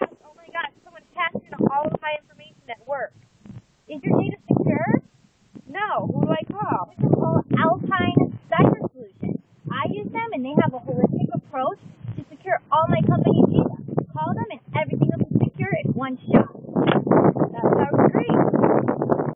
like, oh my gosh, Someone passed in all of my information at work. Is your data secure? No. Who do I call? It's call Alpine Cyber Solutions. I use them and they have a holistic approach to secure all my company data. Call them and everything will be secure in one shot.